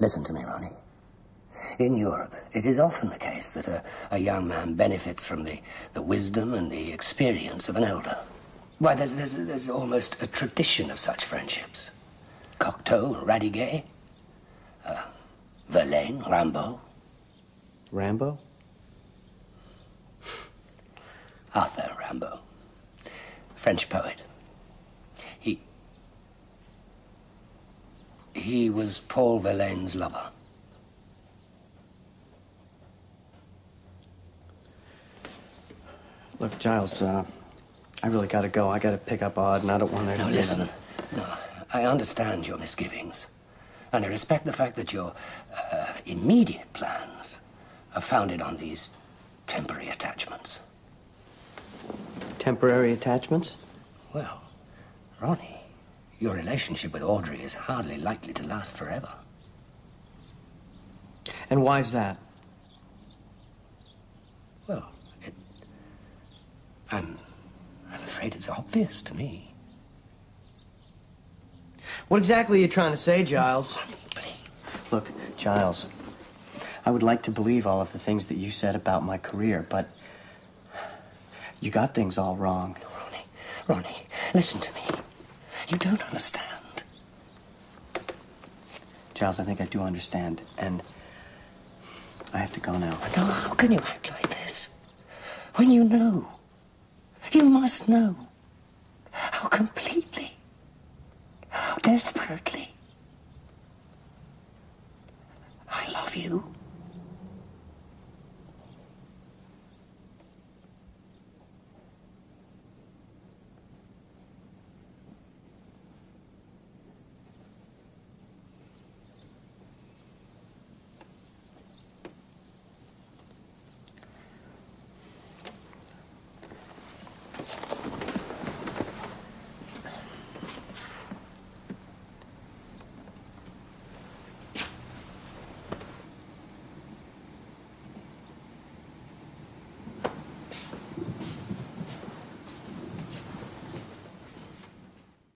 Listen to me, Ronnie. In Europe, it is often the case that a, a young man benefits from the, the wisdom and the experience of an elder. Why, there's, there's, there's almost a tradition of such friendships. Cocteau, Radiguet, uh, Verlaine, Rimbaud. Rambo? Arthur Rimbaud, French poet. He. He was Paul Verlaine's lover. Look, Giles, uh, I really gotta go. I gotta pick up Aud, and I don't want to. No, listen. No, I understand your misgivings. And I respect the fact that your uh, immediate plans are founded on these temporary attachments. Temporary attachments? Well, Ronnie, your relationship with Audrey is hardly likely to last forever. And why's that? Well, it, I'm, I'm afraid it's obvious to me. What exactly are you trying to say, Giles? Look, Giles, I would like to believe all of the things that you said about my career, but you got things all wrong. Ronnie, Ronnie, listen to me. You don't understand. Giles, I think I do understand, and I have to go now. No, how can you act like this? When you know. You must know. How completely. How desperately. I love you.